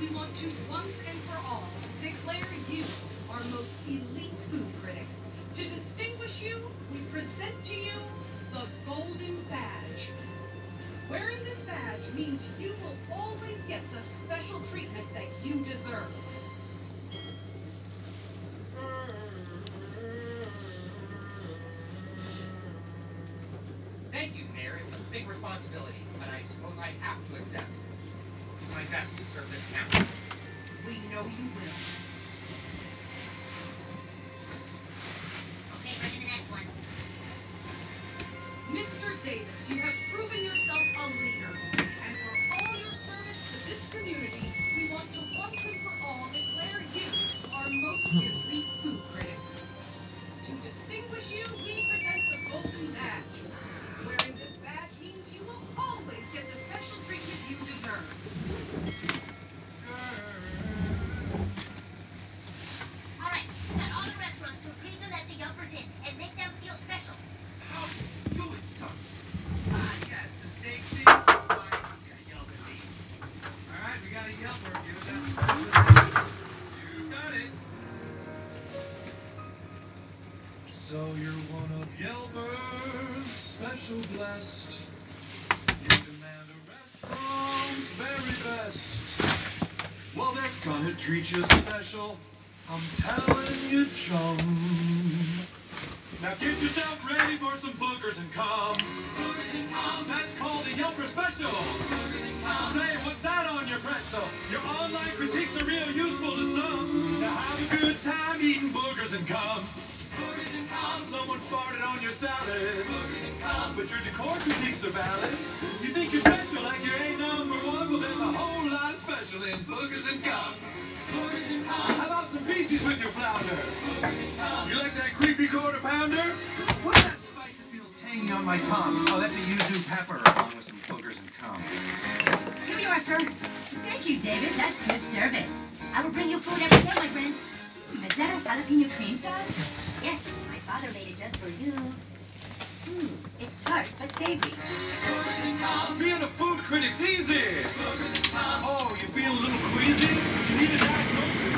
we want to once and for all declare you our most elite food critic. To distinguish you, we present to you the Golden Badge. Wearing this badge means you will always get the special treatment that you deserve. Thank you, Mayor. It's a big responsibility, but I suppose I have to accept. I'll my best to serve this. We know you will. Okay, the next one. Mr. Davis, you have proven yourself a leader. And for all your service to this community, we want to once and for all declare you our most elite food critic. To distinguish you, we present the Golden Badge. Wearing this badge means you will always get the special treatment you deserve. Blessed. You demand a restaurant's very best. Well, they're gonna treat you special. I'm telling you, chum. Now get yourself ready for some boogers and cum. Boogers and cum. That's called a Yelper special. Boogers and cum. Say, what's that on your pretzel? Your online critiques are real useful to some. Now have a good time eating boogers and cum. Boogers and cum. Someone farted on your salad. Boogers and cum. But your decor critiques are valid. You think you're special like you're a number one? Well, there's a whole lot of special in boogers and cum. Boogers and cum. How about some pieces with your flounder? Boogers and. You like that creepy quarter pounder? What's that spice that feels tangy on my tongue? Oh, that's a yuzu pepper along with some boogers and cum. Here you are, sir. Thank you, David. That's good service. I will bring you food every day, my friend. Is that a jalapeno cream sauce? Yes, my father made it just for you. Hmm, it's tart but savory. Being a food critic's easy. Oh, you feel a little queasy? Do you need a diagnosis?